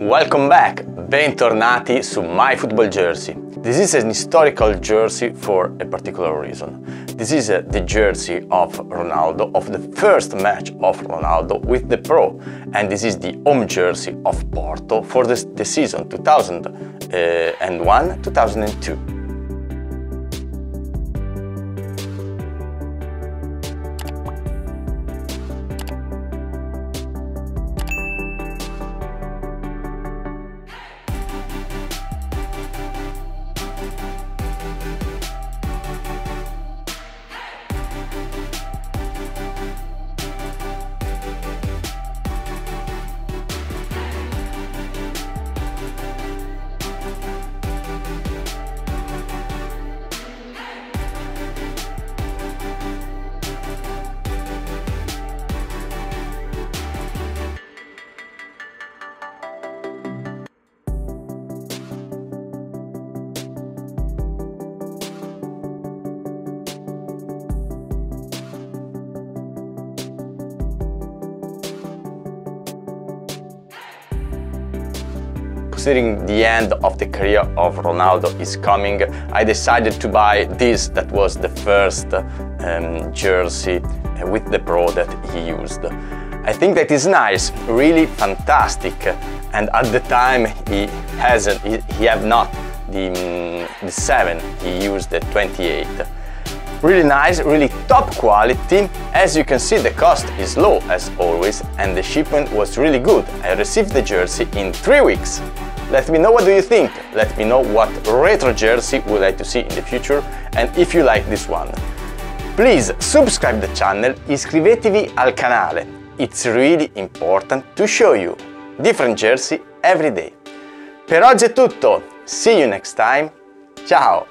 Welcome back, bentornati su My Football Jersey. This is an historical jersey for a particular reason. This is uh, the jersey of Ronaldo, of the first match of Ronaldo with the Pro, and this is the home jersey of Porto for the, the season 2001-2002. Considering the end of the career of Ronaldo is coming, I decided to buy this that was the first um, jersey with the Pro that he used. I think that is nice, really fantastic, and at the time he hasn't, he, he have not the, um, the 7, he used the 28. Really nice, really top quality. As you can see the cost is low as always and the shipment was really good. I received the jersey in 3 weeks. Let me know what do you think, let me know what retro jersey would like to see in the future and if you like this one. Please subscribe the channel, iscrivetevi al canale. It's really important to show you different jersey every day. Per oggi è tutto, see you next time, ciao!